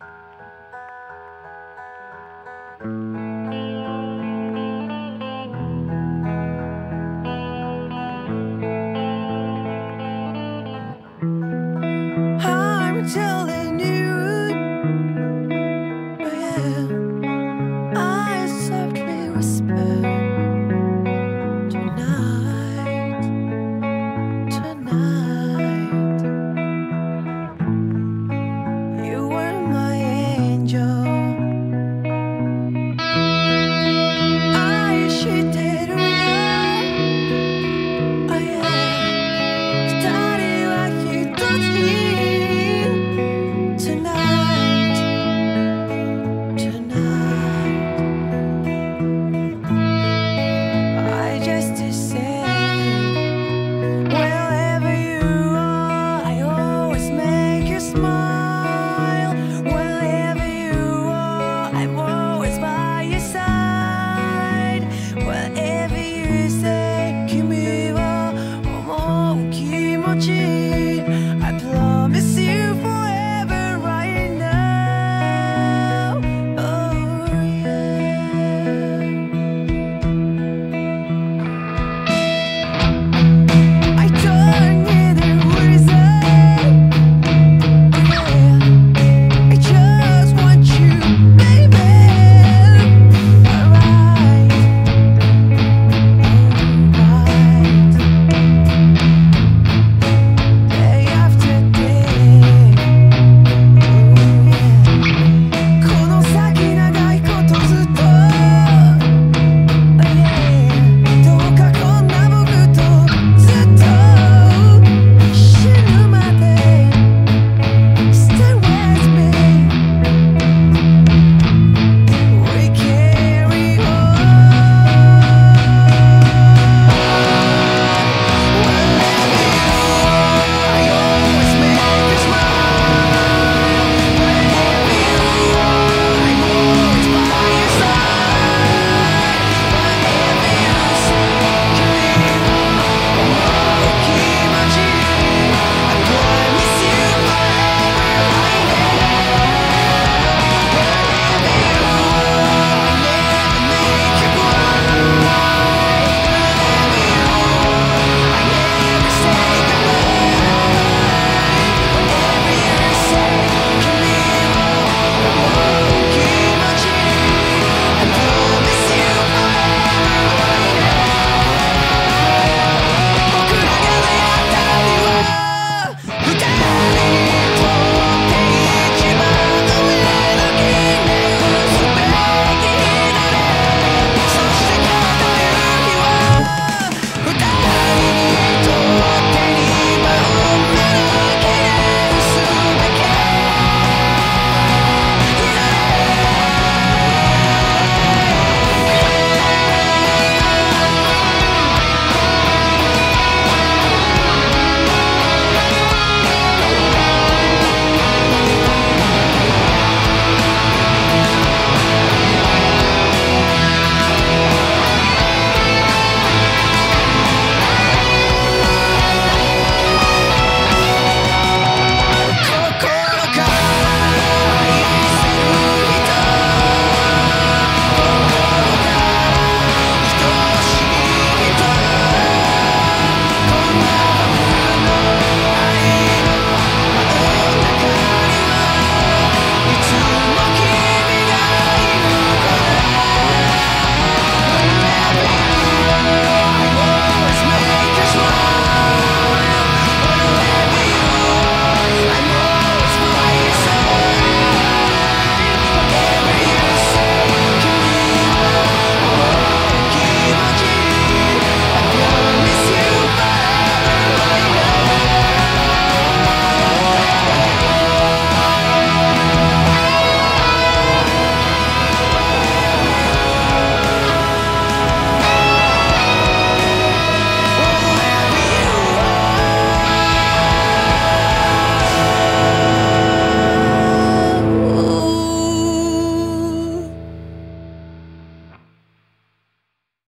I'm chilling. me.